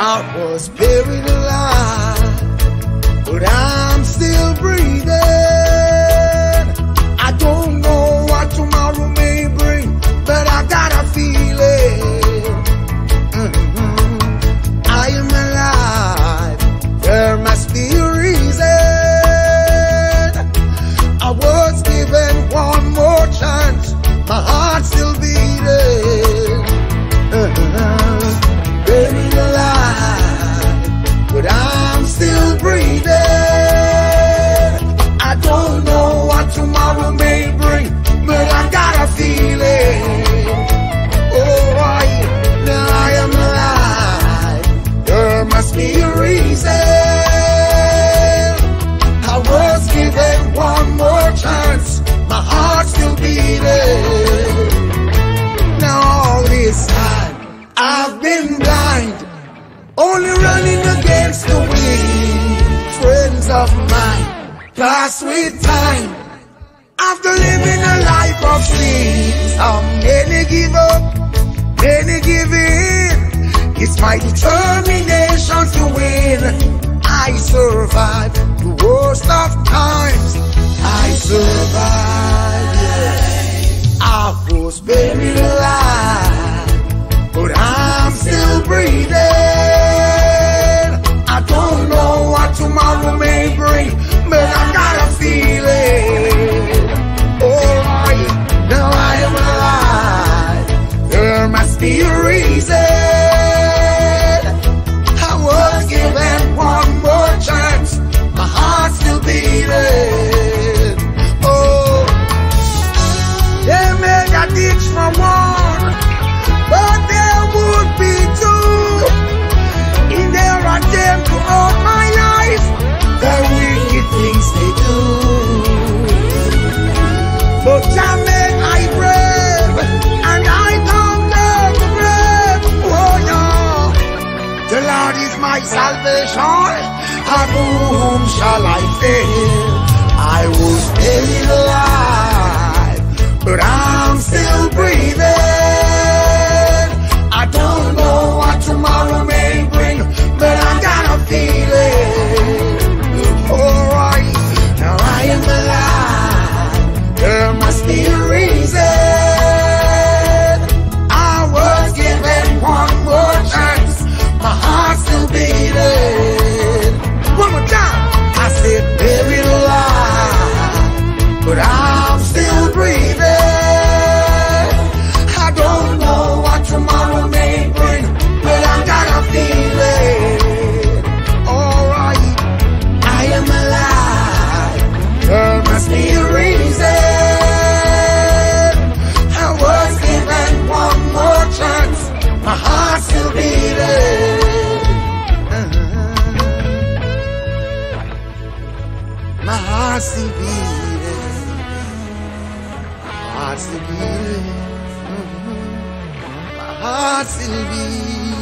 I was buried alive, but I'm still breathing. I don't know what tomorrow may bring, but I got a feeling. Mm -hmm. I am alive. There must be a reason. I was given one more chance. of mine pass with time. After living a life of sin, how many give up, many give in. It's my determination to win. I survive the worst of times. I survive. I was buried alive. be around. shall I fail? I will stay alive, but I'm still brave. Possibile, possibile, possibile.